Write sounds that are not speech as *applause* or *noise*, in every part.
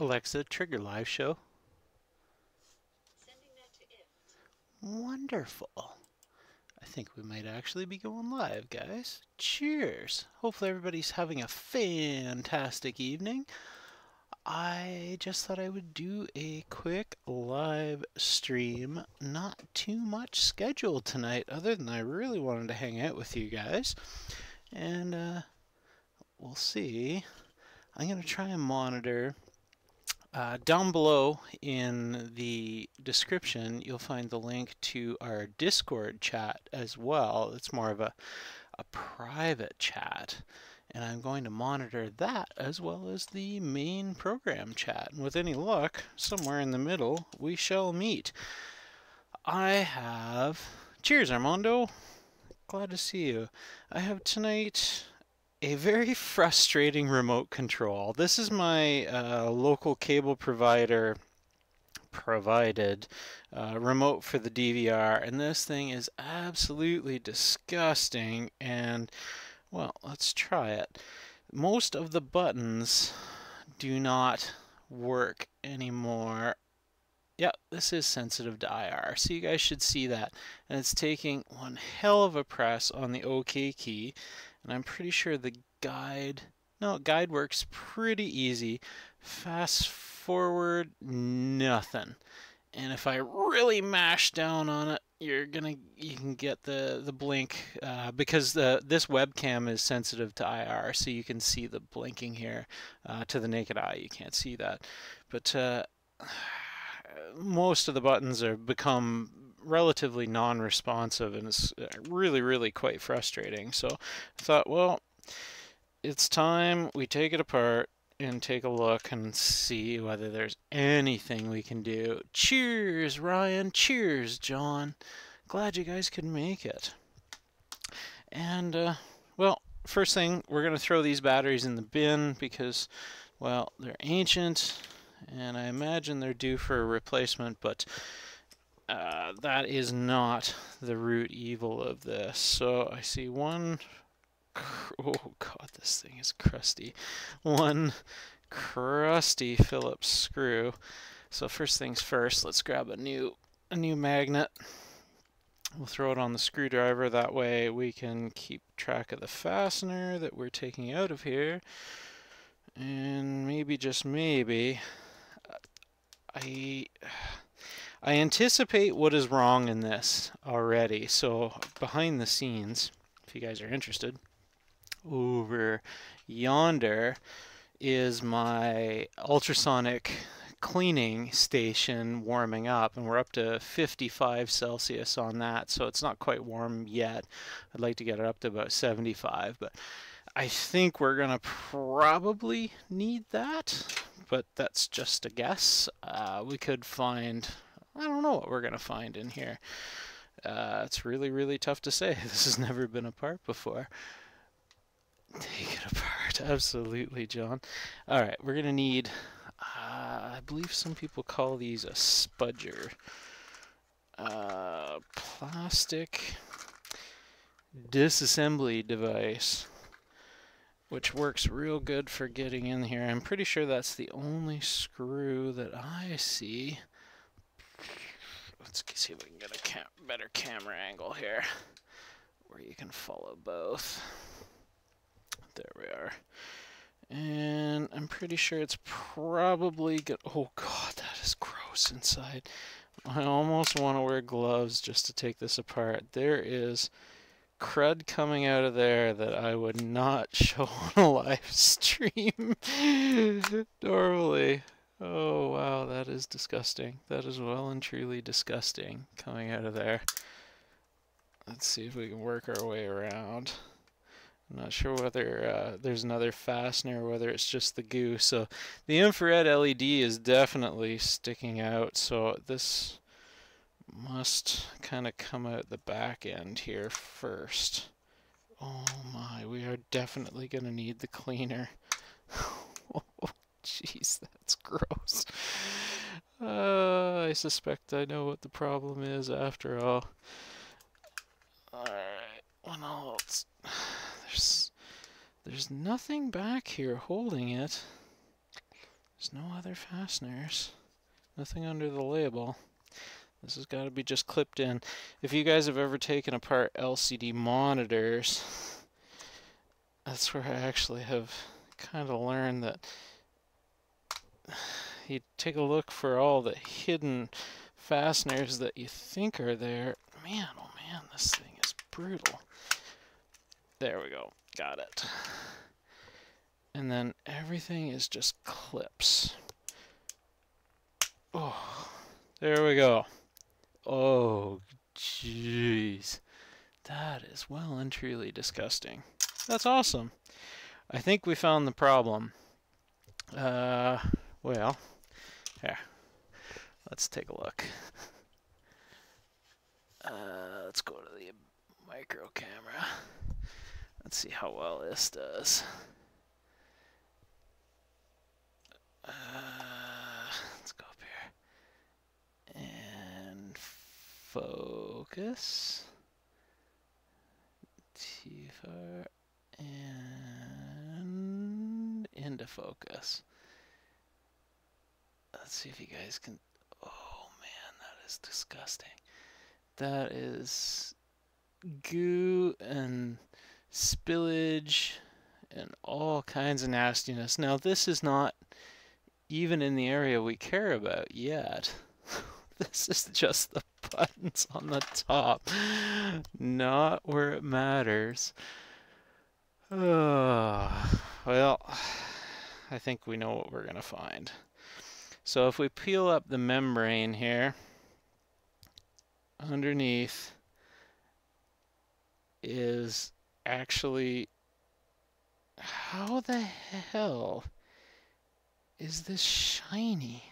Alexa, trigger live show. Wonderful. I think we might actually be going live, guys. Cheers. Hopefully everybody's having a fantastic evening. I just thought I would do a quick live stream. Not too much scheduled tonight, other than I really wanted to hang out with you guys. And uh, we'll see. I'm going to try and monitor uh, down below in the description, you'll find the link to our Discord chat as well. It's more of a, a private chat. And I'm going to monitor that as well as the main program chat. And with any luck, somewhere in the middle, we shall meet. I have... Cheers, Armando. Glad to see you. I have tonight a very frustrating remote control. This is my uh, local cable provider provided uh, remote for the DVR and this thing is absolutely disgusting and well let's try it. Most of the buttons do not work anymore. Yep, this is sensitive to IR, so you guys should see that. And it's taking one hell of a press on the OK key and I'm pretty sure the guide, no, guide works pretty easy. Fast forward, nothing. And if I really mash down on it, you're gonna you can get the the blink uh, because the this webcam is sensitive to IR, so you can see the blinking here. Uh, to the naked eye, you can't see that, but uh, *sighs* most of the buttons are become relatively non-responsive and it's uh, really really quite frustrating. So I thought well it's time we take it apart and take a look and see whether there's anything we can do. Cheers Ryan. Cheers John. Glad you guys could make it. And uh, well first thing we're gonna throw these batteries in the bin because well they're ancient and I imagine they're due for a replacement but uh, that is not the root evil of this. So I see one, oh god, this thing is crusty. One crusty Phillips screw. So first things first, let's grab a new a new magnet. We'll throw it on the screwdriver, that way we can keep track of the fastener that we're taking out of here. And maybe, just maybe, I I anticipate what is wrong in this already. So behind the scenes, if you guys are interested, over yonder is my ultrasonic cleaning station warming up and we're up to 55 Celsius on that so it's not quite warm yet I'd like to get it up to about 75 but I think we're gonna probably need that but that's just a guess uh, we could find I don't know what we're going to find in here. Uh, it's really, really tough to say. *laughs* This has never been apart before. Take it apart. *laughs* Absolutely, John. All right, we're going to need, uh, I believe some people call these a spudger. Uh, plastic disassembly device which works real good for getting in here. I'm pretty sure that's the only screw that I see let's see if we can get a cam better camera angle here where you can follow both. There we are. And I'm pretty sure it's probably good. Oh god, that is gross inside. I almost want to wear gloves just to take this apart. There is crud coming out of there that I would not *laughs* show on a live stream *laughs* normally. Oh wow, that is disgusting. That is well and truly disgusting coming out of there. Let's see if we can work our way around. I'm not sure whether uh, there's another fastener or whether it's just the goo. So the infrared LED is definitely sticking out. So this must kind of come out the back end here first. Oh my, we are definitely going to need the cleaner. *sighs* *laughs* Jeez, that's gross. Uh, I suspect I know what the problem is after all. Alright, what else? *sighs* There's, there's nothing back here holding it. There's no other fasteners. Nothing under the label. This has got to be just clipped in. If you guys have ever taken apart LCD monitors, *sighs* that's where I actually have kind of learned that you take a look for all the hidden fasteners that you think are there. Man, oh man, this thing is brutal. There we go. Got it. And then everything is just clips. Oh, there we go. Oh, jeez. That is well and truly disgusting. That's awesome. I think we found the problem. Uh, well, here. Let's take a look. Uh, let's go to the micro camera. Let's see how well this does. Uh, let's go up here. And focus. T-far and into focus. Let's see if you guys can. Oh man, that is disgusting. That is goo and spillage and all kinds of nastiness. Now, this is not even in the area we care about yet. *laughs* this is just the *laughs* buttons on the top, not where it matters. Oh, *sighs* well, I think we know what we're going to find. So if we peel up the membrane here, underneath is actually, how the hell is this shiny?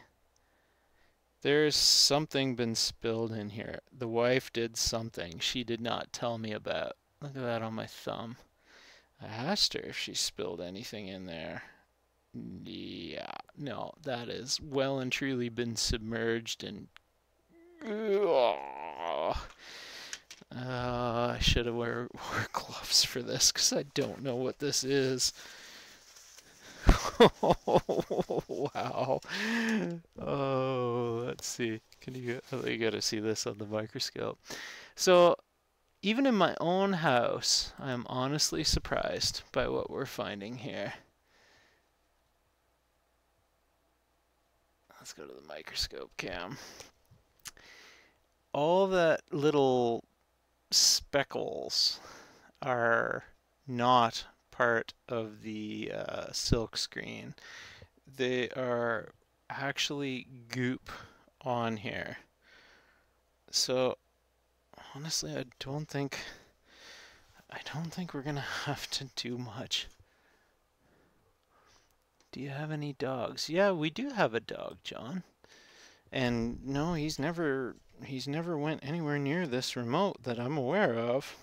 There's something been spilled in here. The wife did something she did not tell me about. Look at that on my thumb. I asked her if she spilled anything in there. Yeah, no, that is well and truly been submerged and. Uh, I should have wear, wore gloves for this because I don't know what this is. *laughs* wow. Oh, let's see. Can you? Oh, you got to see this on the microscope. So even in my own house, I am honestly surprised by what we're finding here. Let's go to the microscope cam. All that little speckles are not part of the uh, silk screen. They are actually goop on here. So honestly, I don't think I don't think we're gonna *laughs* have to do much. Do you have any dogs? Yeah, we do have a dog, John. And no, he's never he's never went anywhere near this remote that I'm aware of.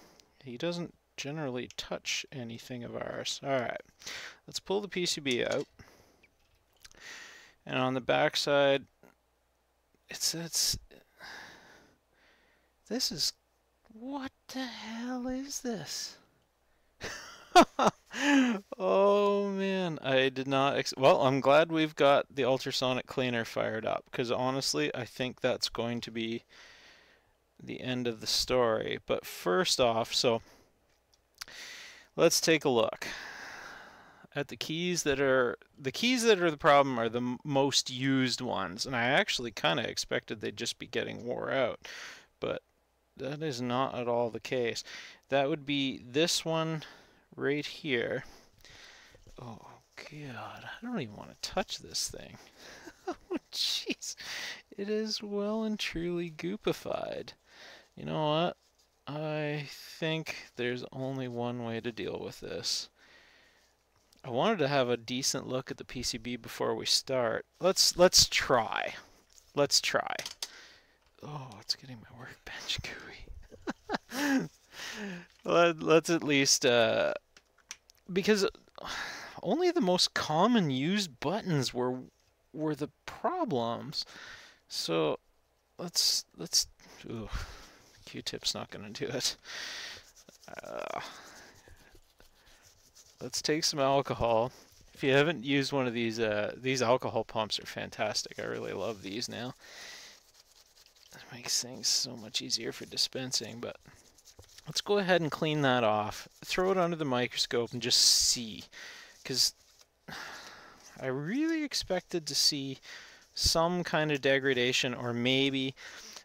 He doesn't generally touch anything of ours. All right, let's pull the PCB out. And on the back side, it's it's this is what the hell is this? *laughs* oh man, I did not. well, I'm glad we've got the ultrasonic cleaner fired up because honestly, I think that's going to be the end of the story. But first off, so let's take a look at the keys that are the keys that are the problem are the most used ones and I actually kind of expected they'd just be getting wore out but that is not at all the case. That would be this one right here. Oh, God. I don't even want to touch this thing. *laughs* oh, jeez. It is well and truly goopified. You know what? I think there's only one way to deal with this. I wanted to have a decent look at the PCB before we start. Let's let's try. Let's try. Oh, it's getting my workbench *laughs* gooey. *laughs* Let, us at least, uh, because only the most common used buttons were were the problems. So let's let's. Ooh, Q-tip's not gonna do it. Uh, let's take some alcohol, if you haven't used one of these, uh, these alcohol pumps are fantastic. I really love these now. It makes things so much easier for dispensing, but let's go ahead and clean that off. Throw it under the microscope and just see. Because I really expected to see some kind of degradation or maybe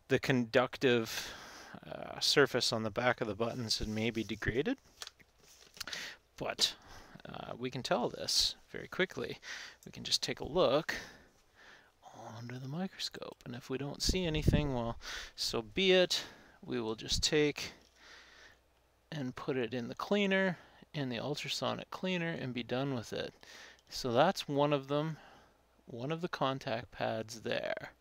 the conductive uh, surface on the back of the buttons had maybe degraded. But uh, we can tell this very quickly. We can just take a look under the microscope. And if we don't see anything, well, so be it. We will just take and put it in the cleaner, in the ultrasonic cleaner, and be done with it. So that's one of them, one of the contact pads there.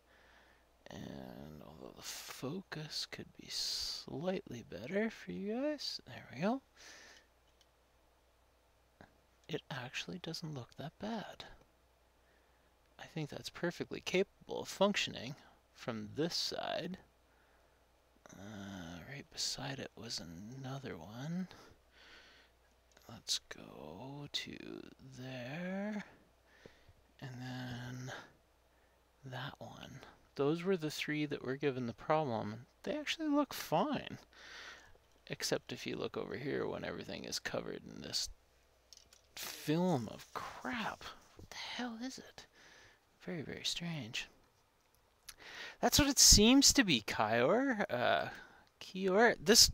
And although the focus could be slightly better for you guys, there we go. It actually doesn't look that bad. I think that's perfectly capable of functioning from this side. Uh, right beside it was another one. Let's go to there. And then that one. Those were the three that were given the problem. They actually look fine. Except if you look over here when everything is covered in this film of crap. What the hell is it? Very, very strange. That's what it seems to be, Kyor. Uh, Kior. This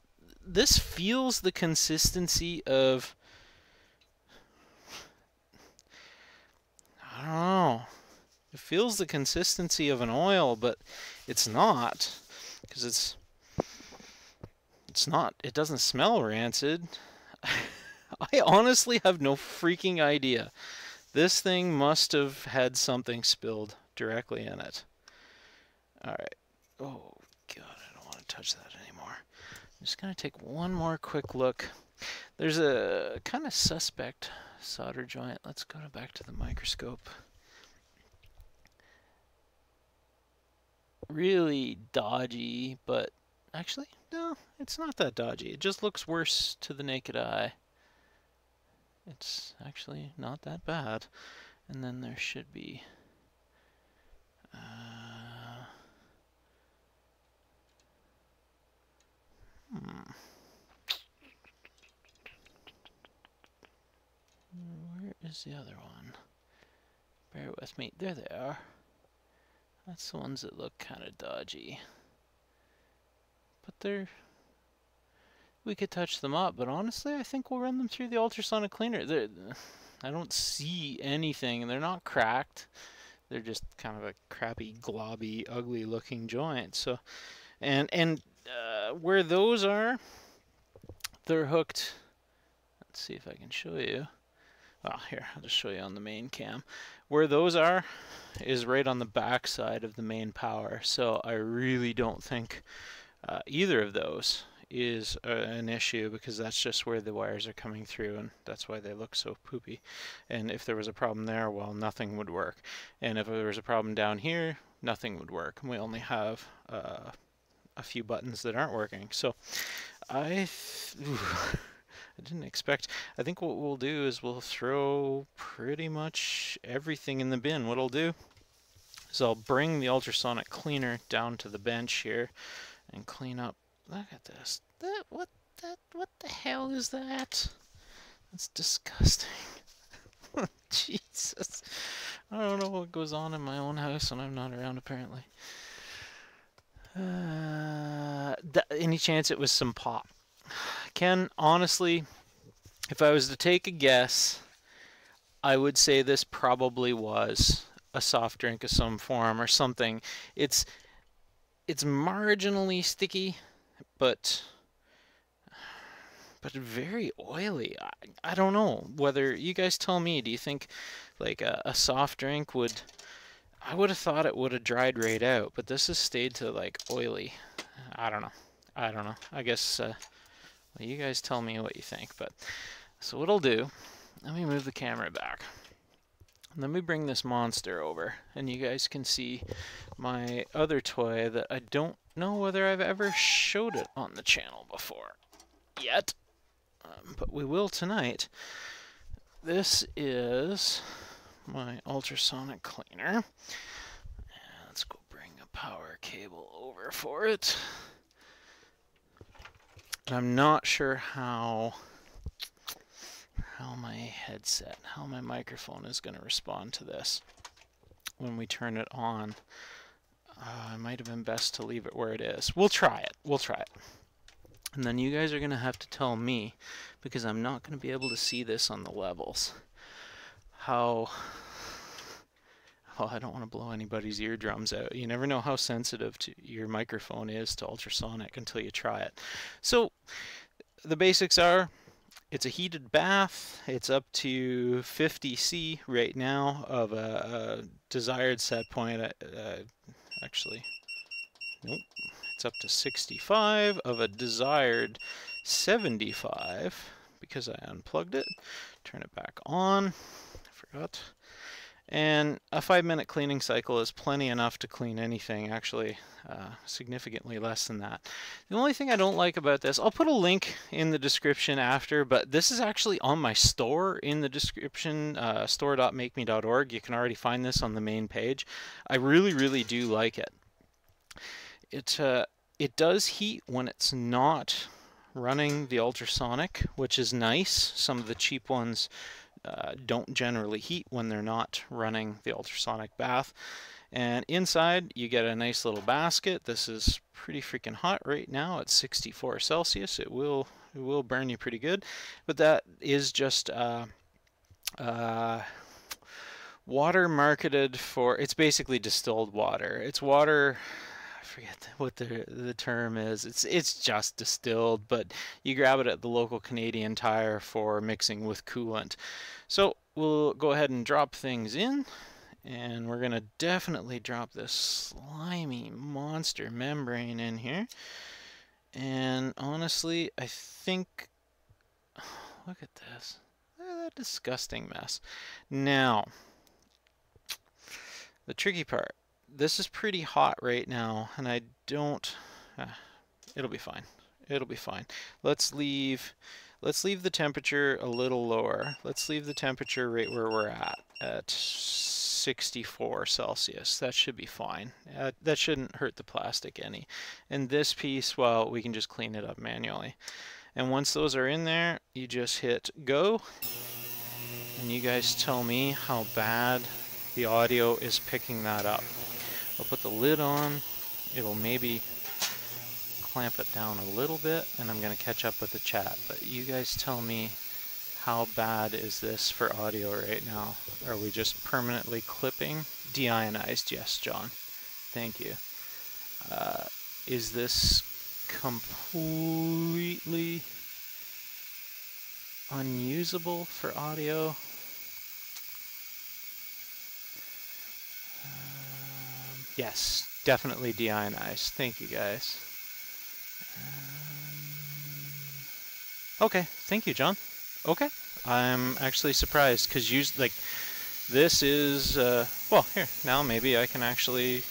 this feels the consistency of. I don't know. It feels the consistency of an oil, but it's not, because it's it's not. It doesn't smell rancid. *laughs* I honestly have no freaking idea. This thing must have had something spilled directly in it. Alright. Oh, God, I don't want to touch that just going to take one more quick look. There's a kind of suspect solder joint. Let's go back to the microscope. Really dodgy, but actually, no, it's not that dodgy. It just looks worse to the naked eye. It's actually not that bad. And then there should be... hmm. Where is the other one? Bear with me. There they are. That's the ones that look kind of dodgy. But they're we could touch them up, but honestly, I think we'll run them through the ultrasonic cleaner. They're, I don't see anything, they're not cracked. They're just kind of a crappy, globby, ugly-looking joint. So, and and uh, where those are, they're hooked. Let's see if I can show you. Well, here, I'll just show you on the main cam. Where those are is right on the back side of the main power. So I really don't think uh, either of those is uh, an issue because that's just where the wires are coming through and that's why they look so poopy. And if there was a problem there, well, nothing would work. And if there was a problem down here, nothing would work. And we only have uh, a few buttons that aren't working. So I, *laughs* I didn't expect, I think what we'll do is we'll throw pretty much everything in the bin. What I'll do is I'll bring the ultrasonic cleaner down to the bench here and clean up Look at this. That what that what the hell is that? That's disgusting. *laughs* Jesus. I don't know what goes on in my own house when I'm not around apparently. *sighs* Uh, any chance it was some pop? *sighs* Ken, honestly, if I was to take a guess, I would say this probably was a soft drink of some form or something. It's it's marginally sticky, but *sighs* but very oily. I, I don't know whether you guys tell me. Do you think like a, a soft drink would? I would have thought it would have dried right out, but this has stayed to like oily. I don't know. I don't know. I guess uh, well, you guys tell me what you think. But so what I'll do, let me move the camera back. Let me bring this monster over, and you guys can see my other toy that I don't know whether I've ever showed it on the channel before yet, um, but we will tonight. this is my ultrasonic cleaner. Let's go bring a power cable over for it. And I'm not sure how how my headset, how my microphone is going to respond to this when we turn it on. Uh, it might have been best to leave it where it is. We'll try it. We'll try it. And then you guys are going to have to tell me, because I'm not going to be able to see this on the levels, how... Oh, I don't want to blow anybody's eardrums out. You never know how sensitive to your microphone is to ultrasonic until you try it. So, the basics are it's a heated bath. It's up to 50 C right now of a, a desired set point. Uh, uh actually, nope. It's up to 65 of a desired 75 because I unplugged it. Turn it back on. Forgot. And a five minute cleaning cycle is plenty enough to clean anything, actually uh, significantly less than that. The only thing I don't like about this, I'll put a link in the description after, but this is actually on my store in the description, uh, store.mkme.org. You can already find this on the main page. I really, really do like it. It, uh, it does heat when it's not running the ultrasonic, which is nice. Some of the cheap ones uh, don't generally heat when they're not running the ultrasonic bath. And inside you get a nice little basket. This is pretty freaking hot right now at 64 Celsius. It will it will burn you pretty good, but that is just uh, uh, water marketed for. It's basically distilled water. It's water forget *laughs* what the the term is. It's it's just distilled, but you grab it at the local Canadian Tire for mixing with coolant. So we'll go ahead and drop things in, and we're gonna definitely drop this slimy monster membrane in here. And honestly, I think, *sighs* look at this, look at that disgusting mess. Now, the tricky part this is pretty hot right now, and I don't, uh, it'll be fine. It'll be fine. Let's leave, let's leave the temperature a little lower. Let's leave the temperature right where we're at, at 64 Celsius. That should be fine. Uh, that shouldn't hurt the plastic any. And this piece, well, we can just clean it up manually. And once those are in there, you just hit go. And you guys tell me how bad the audio is picking that up. I'll put the lid on. It'll maybe clamp it down a little bit, and I'm going to catch up with the chat. But you guys tell me how bad is this for audio right now? Are we just permanently clipping? Deionized, yes, John. Thank you. Uh, is this completely unusable for audio? Yes, definitely deionized. Thank you, guys. Um, okay, thank you, John. Okay, I'm actually surprised because you like this is uh, well here now maybe I can actually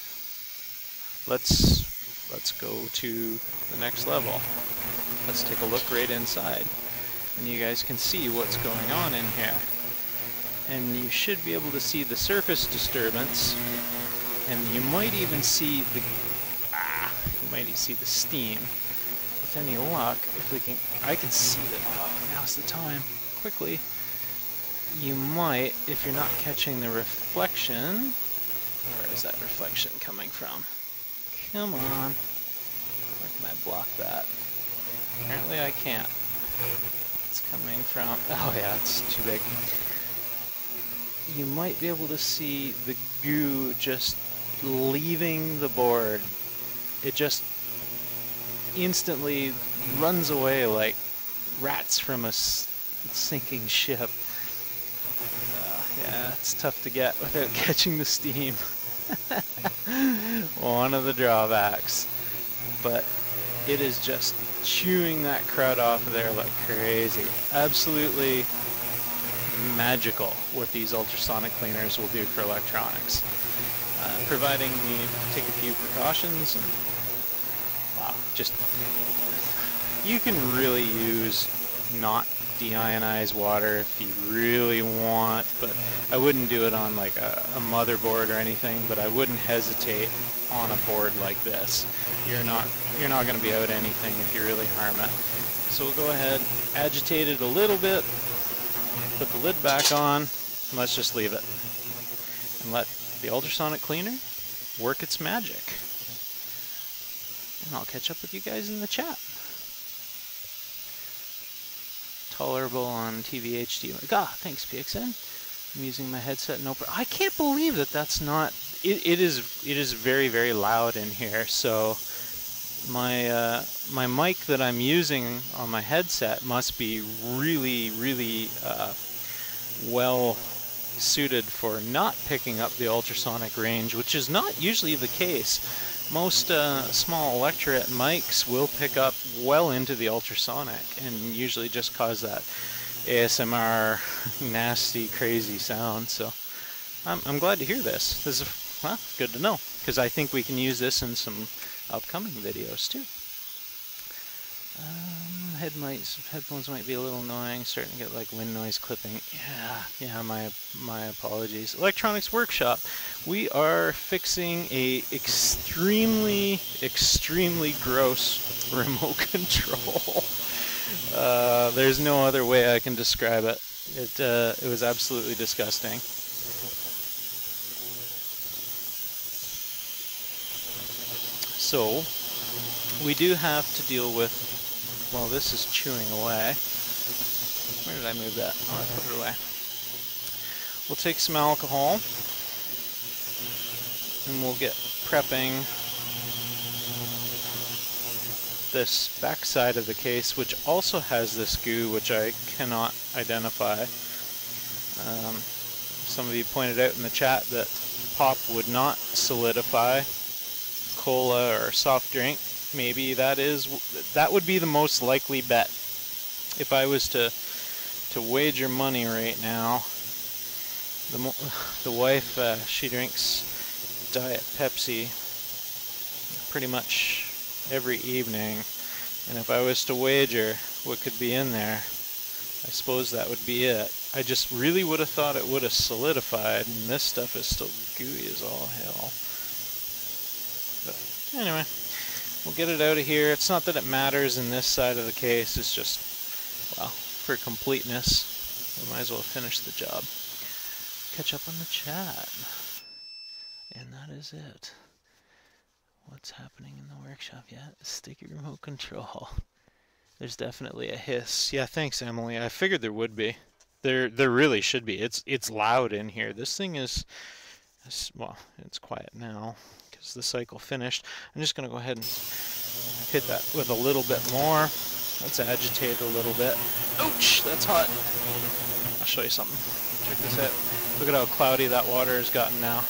let's let's go to the next level. Let's take a look right inside, and you guys can see what's going on in here. And you should be able to see the surface disturbance and you might even see the ah, you might even see the steam. With any luck, if we can, I can see that. Oh, now's the time. Quickly, you might, if you're not catching the reflection. Where is that reflection coming from? Come on. Where can I block that? Apparently I can't. It's coming from. Oh yeah, it's too big you might be able to see the goo just leaving the board, it just instantly runs away like rats from a sinking ship. Uh, yeah, it's tough to get without *laughs* catching the steam. *laughs* One of the drawbacks. But it is just chewing that crud off of there like crazy. Absolutely magical what these ultrasonic cleaners will do for electronics. Providing you take a few precautions and wow, just you can really use not deionized water if you really want, but I wouldn't do it on like a, a motherboard or anything, but I wouldn't hesitate on a board like this. You're not, you're not going to be out anything if you really harm it. So we'll go ahead, agitate it a little bit, put the lid back on, and let's just leave it. And let the ultrasonic cleaner work its magic. And I'll catch up with you guys in the chat. Tolerable on TV HD. Ah, thanks PXN. I'm using my headset no I can't believe that that's not it, it is it is very very loud in here so my uh, my mic that I'm using on my headset must be really really uh, well suited for not picking up the ultrasonic range, which is not usually the case. Most uh, small electret mics will pick up well into the ultrasonic and usually just cause that ASMR *laughs* nasty crazy sound. So I'm, I'm glad to hear this. This is well, good to know because I think we can use this in some upcoming videos too. Um, head might, headphones might be a little annoying, starting to get like wind noise clipping. Yeah, yeah, my my apologies. Electronics Workshop, we are fixing a extremely, extremely gross *laughs* remote control. *laughs* Uh, there's no other way I can describe it. It, uh, it was absolutely disgusting. So, we do have to deal with, well, this is chewing away. Where did I move that? Oh, I put it away. We'll take some alcohol, and we'll get prepping this back side of the case, which also has this goo, which I cannot identify. Um, some of you pointed out in the chat that pop would not solidify cola or soft drink, maybe that is that would be the most likely bet. If I was to to wager money right now, the *sighs* the wife uh, she drinks diet Pepsi pretty much every evening, and if I was to wager what could be in there, I suppose that would be it. I just really would have thought it would have solidified, and this stuff is still gooey as all hell. But Anyway, we'll get it out of here. It's not that it matters in this side of the case, it's just, well, for completeness, we might as well finish the job. Catch up on the chat. And that is it. What's happening in the workshop yet? Sticky remote control. *laughs* There's definitely a hiss. Yeah, thanks, Emily. I figured there would be. There, there really should be. It's, it's loud in here. This thing is, well, it's quiet now is the cycle finished. I'm just going to go ahead and hit that with a little bit more. Let's agitate a little bit. Ouch, that's hot. I'll show you something. Check this out. Look at how cloudy that water has gotten now.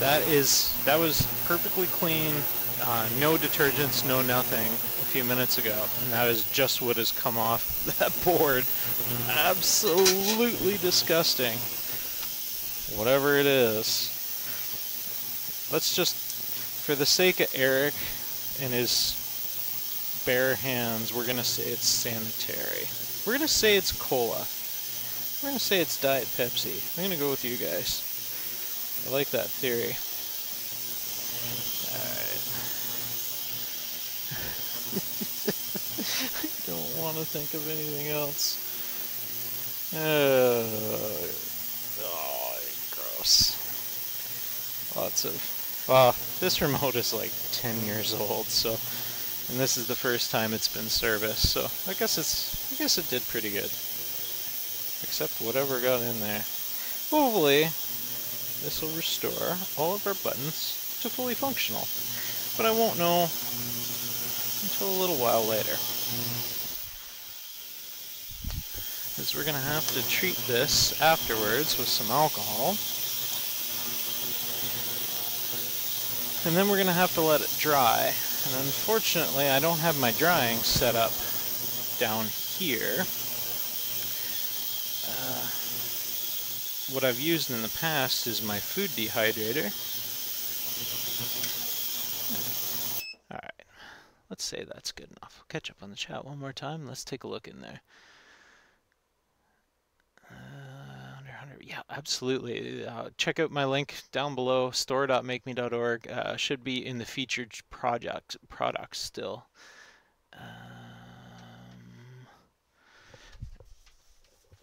That is, that was perfectly clean, uh, no detergents, no nothing a few minutes ago. And that is just what has come off *laughs* that board. Absolutely disgusting. Whatever it is let's just, for the sake of Eric and his bare hands, we're going to say it's sanitary. We're going to say it's cola. We're going to say it's Diet Pepsi. I'm going to go with you guys. I like that theory. Alright. I *laughs* don't want to think of anything else. Uh, oh, gross. Lots of well, this remote is like 10 years old, so, and this is the first time it's been serviced, so I guess it's, I guess it did pretty good. Except whatever got in there. Hopefully, this will restore all of our buttons to fully functional. But I won't know until a little while later. Because we're going to have to treat this afterwards with some alcohol. And then we're going to have to let it dry. And unfortunately, I don't have my drying set up down here. Uh, what I've used in the past is my food dehydrator. Alright, let's say that's good enough. We'll Catch up on the chat one more time. Let's take a look in there. Uh, under 100, yeah, absolutely. Uh, check out my link down below, store.mkme.org. Uh, should be in the featured project products still. Um,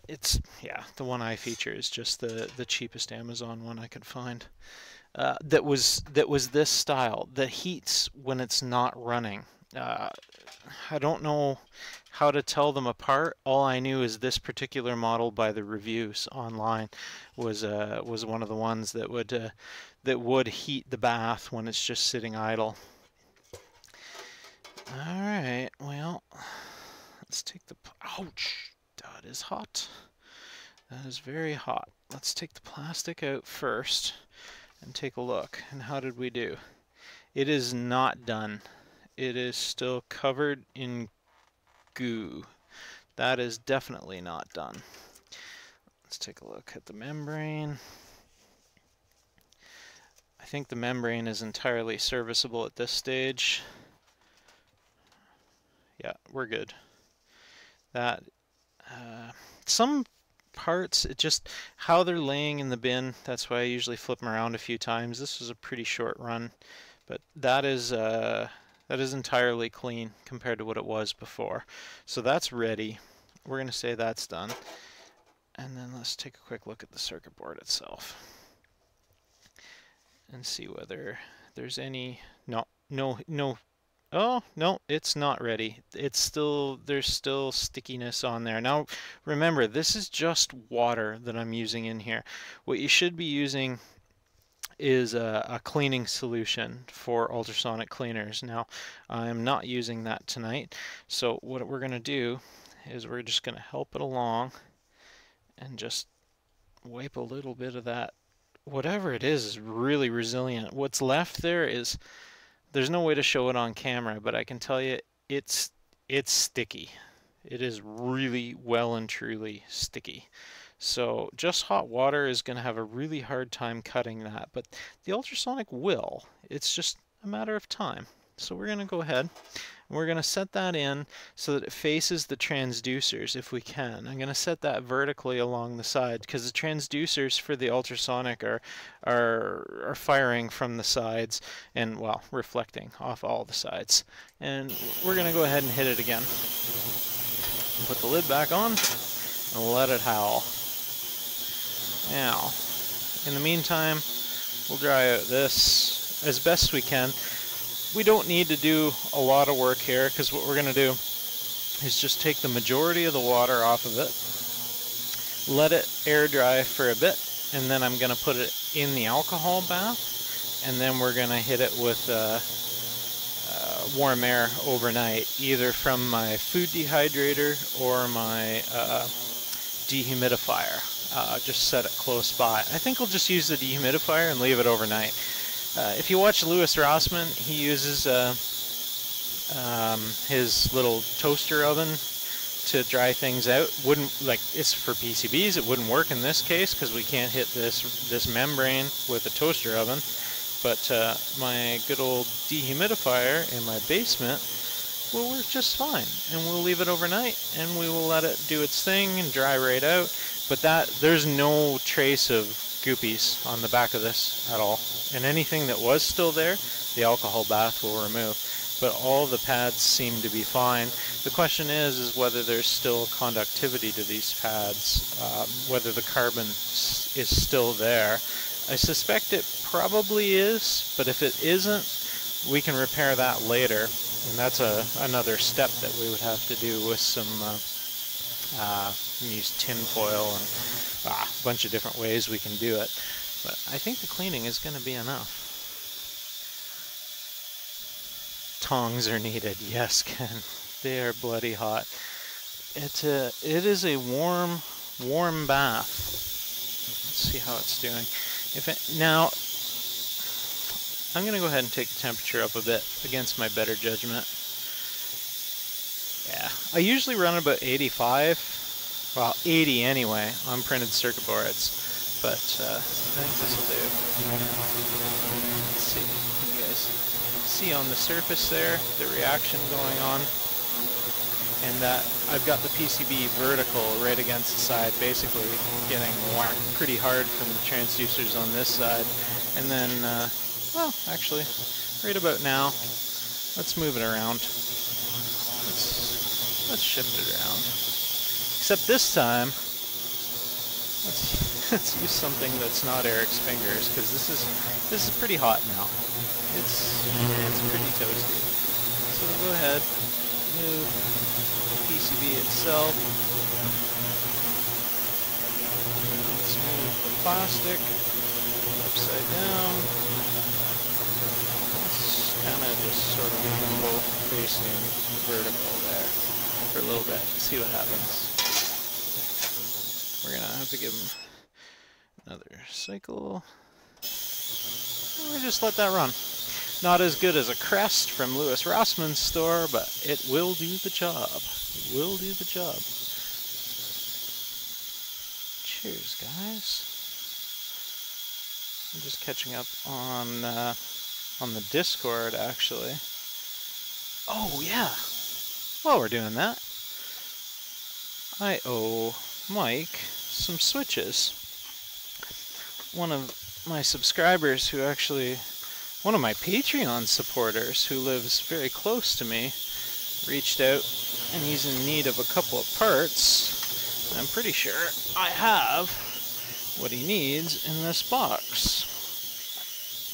it's yeah, the one I feature is just the the cheapest Amazon one I could find. Uh, that was that was this style that heats when it's not running. Uh, I don't know how to tell them apart. All I knew is this particular model by the reviews online was uh, was one of the ones that would uh, that would heat the bath when it's just sitting idle. All right, well, let's take the ouch. That is hot. That is very hot. Let's take the plastic out first and take a look. And how did we do? It is not done. It is still covered in goo. That is definitely not done. Let's take a look at the membrane. I think the membrane is entirely serviceable at this stage. Yeah, we're good. That uh, some parts, it just how they're laying in the bin. That's why I usually flip them around a few times. This was a pretty short run, but that is uh, that is entirely clean compared to what it was before. So that's ready. We're going to say that's done. And then let's take a quick look at the circuit board itself and see whether there's any no no no Oh, no, it's not ready. It's still, there's still stickiness on there. Now, remember, this is just water that I'm using in here. What you should be using is a, a, cleaning solution for ultrasonic cleaners. Now, I'm not using that tonight. So what we're going to do is we're just going to help it along and just wipe a little bit of that. Whatever it is is really resilient. What's left there is there's no way to show it on camera, but I can tell you it's it's sticky. It is really well and truly sticky. So just hot water is going to have a really hard time cutting that, but the ultrasonic will. It's just a matter of time. So we're going to go ahead and we're going to set that in so that it faces the transducers if we can. I'm going to set that vertically along the side because the transducers for the ultrasonic are, are, are firing from the sides and, well, reflecting off all the sides. And we're going to go ahead and hit it again. Put the lid back on and let it howl. Now, in the meantime, we'll dry out this as best we can. We don't need to do a lot of work here because what we're going to do is just take the majority of the water off of it, let it air dry for a bit, and then I'm going to put it in the alcohol bath, and then we're going to hit it with uh, uh, warm air overnight, either from my food dehydrator or my uh, dehumidifier. Uh, just set it close by. I think we'll just use the dehumidifier and leave it overnight. Uh, if you watch Louis Rossmann, he uses uh, um, his little toaster oven to dry things out. Wouldn't like it's for PCBs. It wouldn't work in this case because we can't hit this this membrane with a toaster oven. But uh, my good old dehumidifier in my basement will work just fine, and we'll leave it overnight, and we will let it do its thing and dry right out. But that there's no trace of goopies on the back of this at all. And anything that was still there, the alcohol bath will remove. But all the pads seem to be fine. The question is, is whether there's still conductivity to these pads, um, whether the carbon is still there. I suspect it probably is, but if it isn't, we can repair that later. And that's a, another step that we would have to do with some uh, uh, use tin foil and ah, a bunch of different ways we can do it. But I think the cleaning is going to be enough. Tongs are needed. *laughs* Yes, Ken. They are bloody hot. It's a, it is a warm, warm bath. Let's see how it's doing. If it, now, I'm going to go ahead and take the temperature up a bit against my better judgment. Yeah, I usually run about 85, well 80 anyway, on printed circuit boards, but uh, I think this will do. Let's see, you guys see on the surface there the reaction going on and that I've got the PCB vertical right against the side basically getting whacked pretty hard from the transducers on this side and then uh, well actually right about now let's move it around let's, let's shift it around except this time let's *laughs* let's use something that's not Eric's fingers because this is this is pretty hot now it's it's pretty toasty. So we'll go ahead, move the PCB itself. Let's move the plastic upside down. Kind of just sort of leave them both facing vertical there for a little bit. See what happens. We're gonna have to give them another cycle. Or just let that run. Not as good as a crest from Louis Rossmann's store, but it will do the job. It will do the job. Cheers, guys. I'm just catching up on uh, on the Discord, actually. Oh yeah. While we're doing that, I owe Mike some switches. One of my subscribers who actually one of my Patreon supporters who lives very close to me reached out and he's in need of a couple of parts. I'm pretty sure I have what he needs in this box.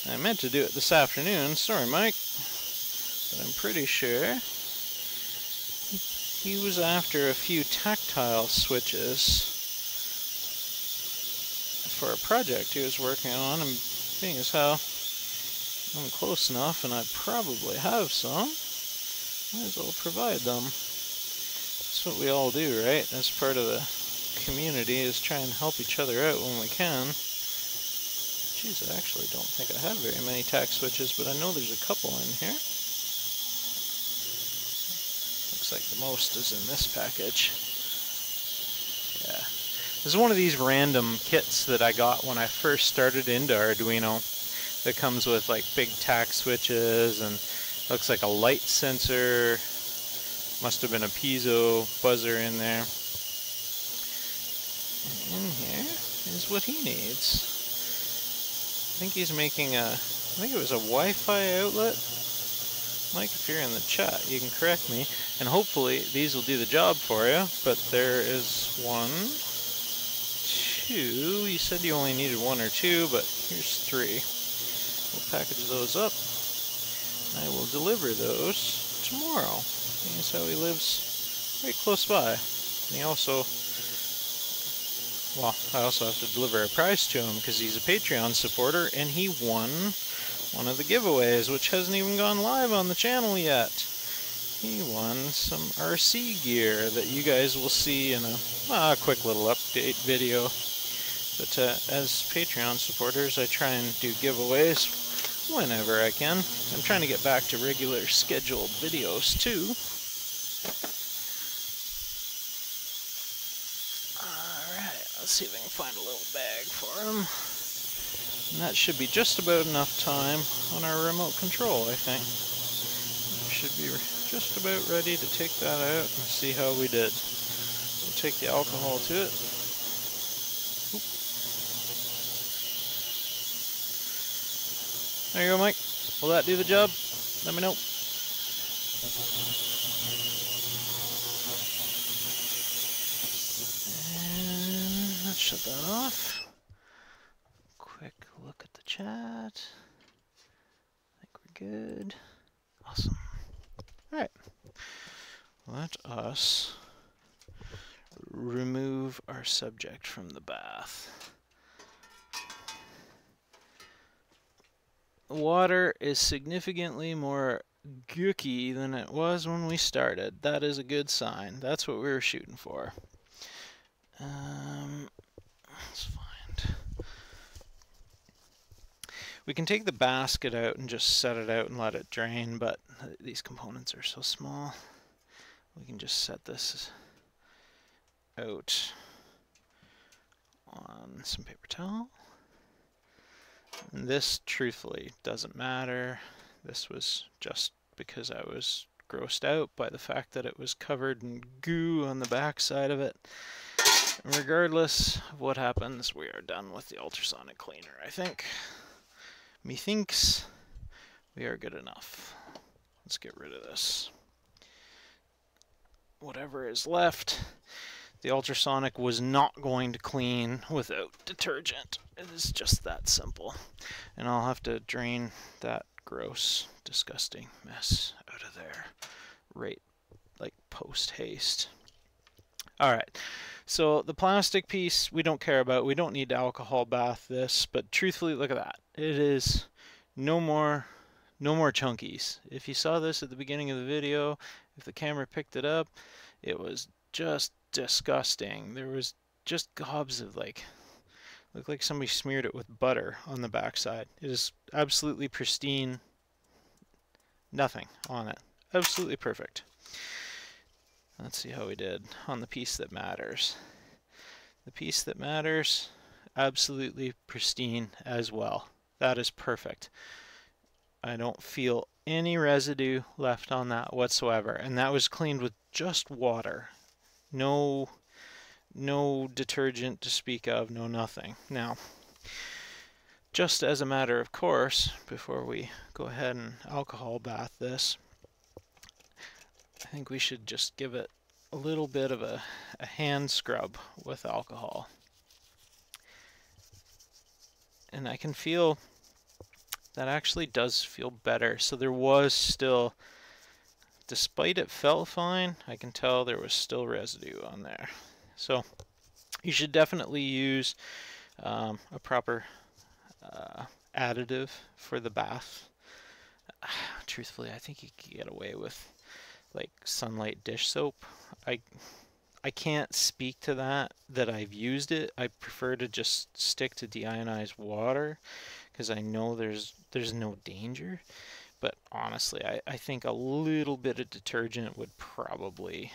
I meant to do it this afternoon, sorry Mike, but I'm pretty sure he was after a few tactile switches for a project he was working on and being as how I'm close enough and I probably have some. Might as well provide them. That's what we all do, right? As part of the community is try and help each other out when we can. Jeez, I actually don't think I have very many tact switches, but I know there's a couple in here. Looks like the most is in this package. Yeah. This is one of these random kits that I got when I first started into Arduino that comes with like big tact switches and looks like a light sensor. Must have been a piezo buzzer in there. And in here is what he needs. I think he's making a, I think it was a Wi-Fi outlet. Mike, if you're in the chat, you can correct me. And hopefully these will do the job for you. But there is one, two. You said you only needed one or two, but here's three. We'll package those up. I will deliver those tomorrow. That's how he lives right close by. And he also, well, I also have to deliver a prize to him because he's a Patreon supporter and he won one of the giveaways, which hasn't even gone live on the channel yet. He won some RC gear that you guys will see in a, well, a quick little update video. But uh, as Patreon supporters, I try and do giveaways whenever I can. I'm trying to get back to regular scheduled videos too. Alright, let's see if I can find a little bag for him. And that should be just about enough time on our remote control, I think. We should be just about ready to take that out and see how we did. We'll take the alcohol to it. There you go, Mike. Will that do the job? Let me know. Shut that off. Quick look at the chat. I think we're good. Awesome. Alright. Let us remove our subject from the bath. The water is significantly more gooky than it was when we started. That is a good sign. That's what we were shooting for. Um, let's find. We can take the basket out and just set it out and let it drain, but these components are so small. We can just set this out on some paper towel. And this, truthfully, doesn't matter. This was just because I was grossed out by the fact that it was covered in goo on the back side of it. And regardless of what happens, we are done with the ultrasonic cleaner, I think. Methinks we are good enough. Let's get rid of this. Whatever is left, the ultrasonic was not going to clean without detergent. It is just that simple. And I'll have to drain that gross, disgusting mess out of there right like post haste. All right. So the plastic piece we don't care about. We don't need to alcohol bath this, but truthfully look at that. It is no more no more chunkies. If you saw this at the beginning of the video, if the camera picked it up, it was just disgusting. There was just gobs of like looked like somebody smeared it with butter on the backside. It is absolutely pristine. Nothing on it. Absolutely perfect. Let's see how we did on the piece that matters. The piece that matters, absolutely pristine as well. That is perfect. I don't feel any residue left on that whatsoever. And that was cleaned with just water. No, no detergent to speak of, no nothing. Now, just as a matter of course, before we go ahead and alcohol bath this, I think we should just give it a little bit of a, a hand scrub with alcohol. And I can feel that actually does feel better. So there was still, despite it felt fine, I can tell there was still residue on there. So you should definitely use um, a proper uh, additive for the bath. *sighs* Truthfully, I think you can get away with like sunlight dish soap. I I can't speak to that that I've used it. I prefer to just stick to deionized water because I know there's there's no danger. But honestly, I, I think a little bit of detergent would probably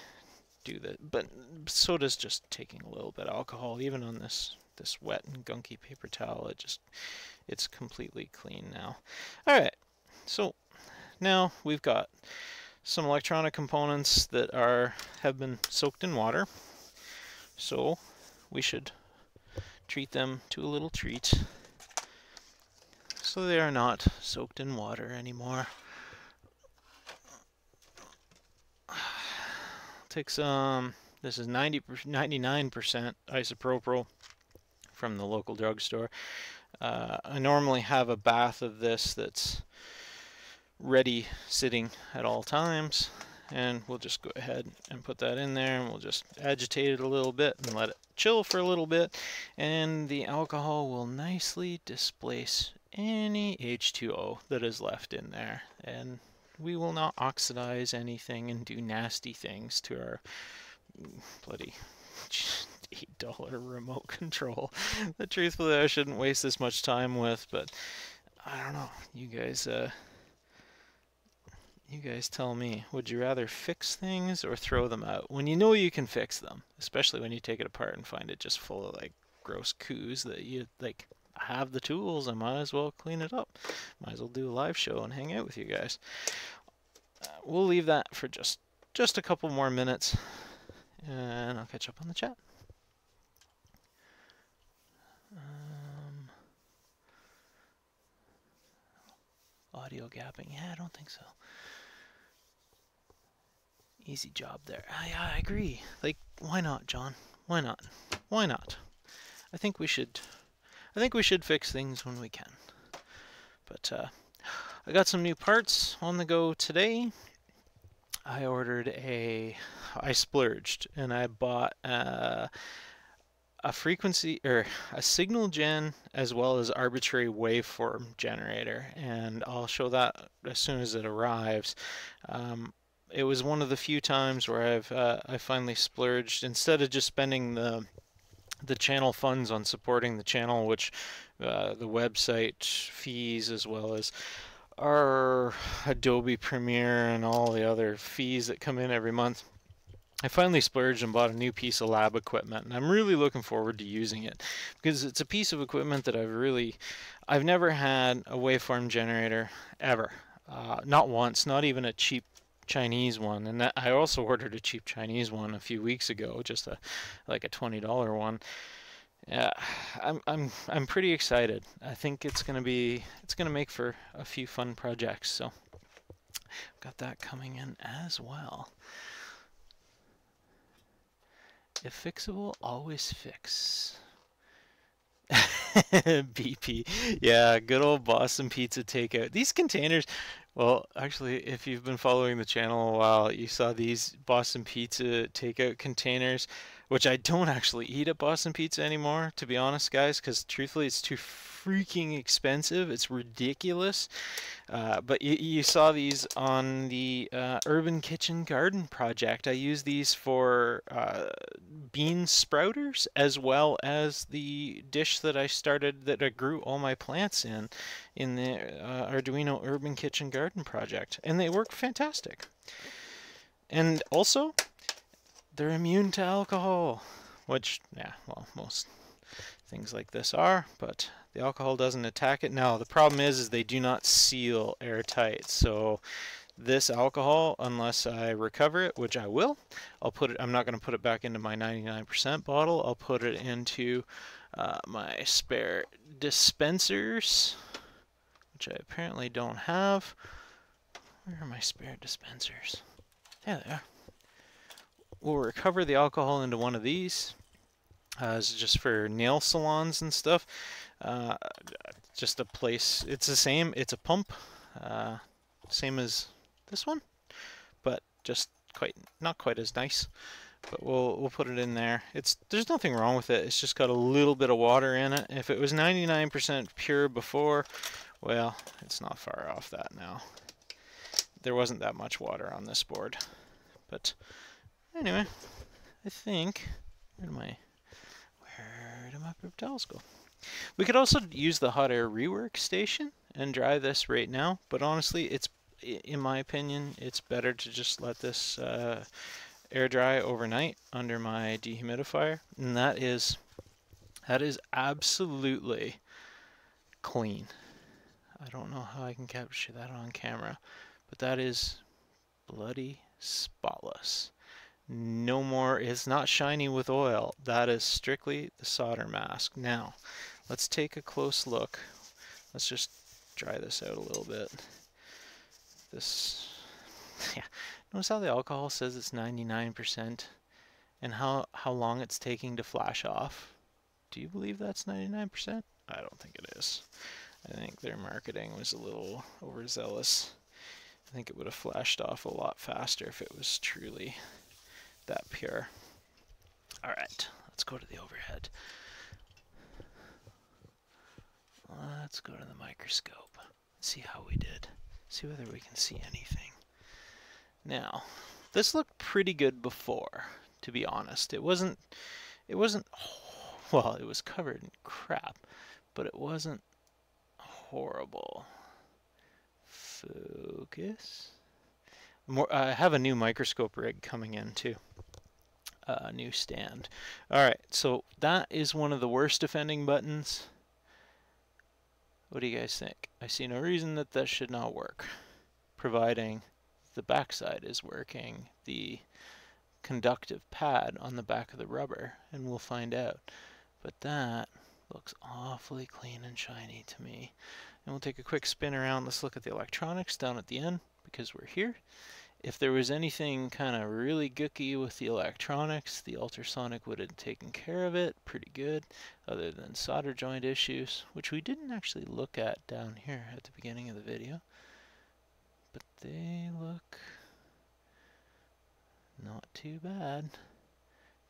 do that. But so does just taking a little bit of alcohol, even on this this wet and gunky paper towel. It just it's completely clean now. All right, so now we've got some electronic components that are have been soaked in water. So we should treat them to a little treat so they are not soaked in water anymore. *sighs* Take some, this is 90, 99% isopropyl from the local drugstore. Uh, I normally have a bath of this that's ready sitting at all times. And we'll just go ahead and put that in there and we'll just agitate it a little bit and let it chill for a little bit. And the alcohol will nicely displace any H2O that is left in there. And we will not oxidize anything and do nasty things to our bloody *laughs* $8 remote control. *laughs* That truthfully I shouldn't waste this much time with but I don't know. You guys uh, you guys tell me, would you rather fix things or throw them out? When you know you can fix them, especially when you take it apart and find it just full of like gross coos that you like have the tools, I might as well clean it up. Might as well do a live show and hang out with you guys. Uh, we'll leave that for just just a couple more minutes and I'll catch up on the chat. Um, audio gapping. Yeah, I don't think so easy job there. I, I agree. Like, why not, John? Why not? Why not? I think we should. I think we should fix things when we can. But uh, I got some new parts on the go today. I ordered a. I splurged and I bought uh, a frequency or a signal gen as well as arbitrary waveform generator, and I'll show that as soon as it arrives. Um, it was one of the few times where I've uh, I finally splurged instead of just spending the the channel funds on supporting the channel, which uh, the website fees as well as our Adobe Premiere and all the other fees that come in every month. I finally splurged and bought a new piece of lab equipment, and I'm really looking forward to using it because it's a piece of equipment that I've really, I've never had a waveform generator ever. Uh, not once, not even a cheap Chinese one. And that, I also ordered a cheap Chinese one a few weeks ago, just a like a twenty dollar one. Yeah, I'm I'm I'm pretty excited. I think it's gonna be it's gonna make for a few fun projects. So got that coming in as well. If fixable, always fix. *laughs* *laughs* BP. Yeah, good old Boston Pizza takeout. These containers, well, actually, if you've been following the channel a while, you saw these Boston Pizza takeout containers which I don't actually eat at Boston Pizza anymore, to be honest, guys, because truthfully, it's too freaking expensive. It's ridiculous. Uh, but you, you, saw these on the uh, Urban Kitchen Garden project. I use these for uh, bean sprouters as well as the dish that I started that I grew all my plants in in the uh, Arduino Urban Kitchen Garden project, and they work fantastic. And also, they're immune to alcohol, which, yeah, well, most things like this are, but the alcohol doesn't attack it. Now, the problem is, is they do not seal airtight, so this alcohol, unless I recover it, which I will, I'll put it, I'm not going to put it back into my 99% bottle, I'll put it into uh, my spare dispensers, which I apparently don't have. Where are my spare dispensers? There they are we'll recover the alcohol into one of these. Uh, it's just for nail salons and stuff. Uh, just a place. It's the same. It's a pump, uh, same as this one, but just quite not quite as nice. But we'll we'll put it in there. It's there's nothing wrong with it. It's just got a little bit of water in it. If it was 99% pure before, well, it's not far off that now. There wasn't that much water on this board, but Anyway, I think where do my where do my towels go? We could also use the hot air rework station and dry this right now, but honestly, it's in my opinion, it's better to just let this uh, air dry overnight under my dehumidifier, and that is that is absolutely clean. I don't know how I can capture that on camera, but that is bloody spotless. No more, it's not shiny with oil. That is strictly the solder mask. Now, let's take a close look. Let's just dry this out a little bit. This, *laughs* yeah, notice how the alcohol says it's 99% and how, how long it's taking to flash off. Do you believe that's 99%? I don't think it is. I think their marketing was a little overzealous. I think it would have flashed off a lot faster if it was truly that pure. All right, let's go to the overhead. Let's go to the microscope. See how we did. See whether we can see anything. Now, this looked pretty good before, to be honest. It wasn't, it wasn't, *laughs* well, it was covered in crap, but it wasn't horrible. Focus. More, I have a new microscope rig coming in too. A uh, new stand. Alright, so that is one of the worst offending buttons. What do you guys think? I see no reason that that should not work, providing the backside is working, the conductive pad on the back of the rubber, and we'll find out. But that looks awfully clean and shiny to me. And we'll take a quick spin around. Let's look at the electronics down at the end because we're here. If there was anything kind of really gooky with the electronics, the ultrasonic would have taken care of it pretty good, other than solder joint issues, which we didn't actually look at down here at the beginning of the video. But they look not too bad.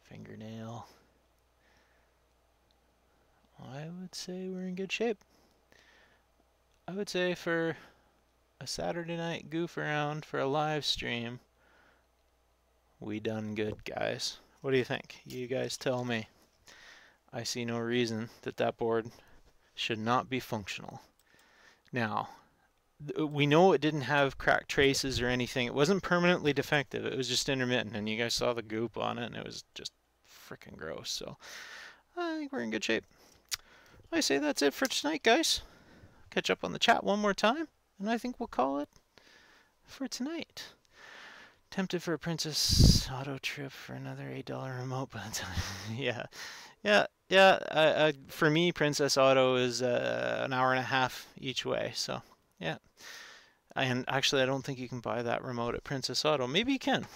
Fingernail. I would say we're in good shape. I would say for a Saturday night goof around for a live stream, we done good, guys. What do you think? You guys tell me. I see no reason that that board should not be functional. Now, we know it didn't have crack traces or anything. It wasn't permanently defective. It was just intermittent, and you guys saw the goop on it, and it was just freaking gross. So, I think we're in good shape. I say that's it for tonight, guys. Catch up on the chat one more time. And I think we'll call it for tonight. Tempted for a Princess Auto trip for another $8 remote, *laughs* but yeah, yeah, yeah. Uh, for me, Princess Auto is uh, an hour and a half each way, so yeah. And actually, I don't think you can buy that remote at Princess Auto. Maybe you can.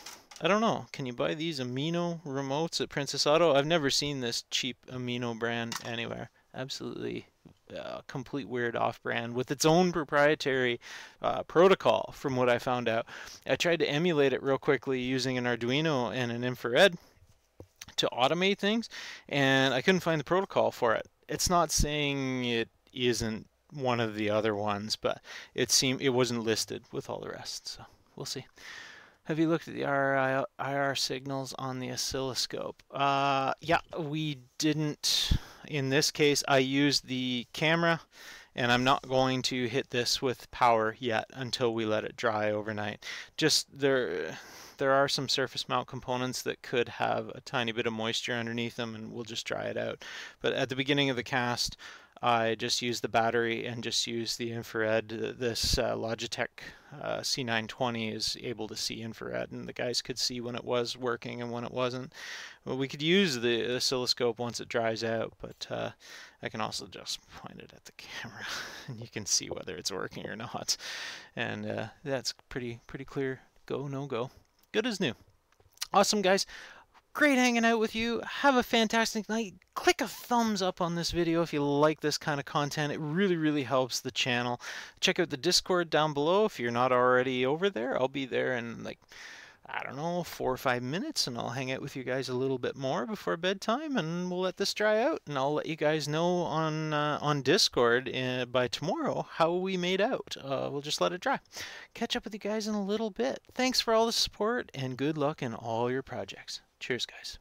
I don't know. Can you buy these Amino remotes at Princess Auto? I've never seen this cheap Amino brand anywhere. Absolutely uh, complete weird off-brand with its own proprietary uh, protocol from what I found out. I tried to emulate it real quickly using an Arduino and an infrared to automate things and I couldn't find the protocol for it. It's not saying it isn't one of the other ones, but it seemed it wasn't listed with all the rest. So we'll see. Have you looked at the IR, IR signals on the oscilloscope? Uh, yeah, we didn't. In this case, I used the camera, and I'm not going to hit this with power yet until we let it dry overnight. Just there, there are some surface mount components that could have a tiny bit of moisture underneath them, and we'll just dry it out. But at the beginning of the cast, I just use the battery and just use the infrared. This uh, Logitech uh, C920 is able to see infrared, and the guys could see when it was working and when it wasn't. Well, we could use the oscilloscope once it dries out, but uh, I can also just point it at the camera, *laughs* and you can see whether it's working or not. And uh, that's pretty pretty clear. Go no go. Good as new. Awesome, guys. Great hanging out with you. Have a fantastic night. Click a thumbs up on this video if you like this kind of content. It really, really helps the channel. Check out the Discord down below if you're not already over there. I'll be there and like, I don't know, four or five minutes and I'll hang out with you guys a little bit more before bedtime and we'll let this dry out and I'll let you guys know on uh, on Discord uh, by tomorrow how we made out. Uh, we'll just let it dry. Catch up with you guys in a little bit. Thanks for all the support and good luck in all your projects. Cheers, guys.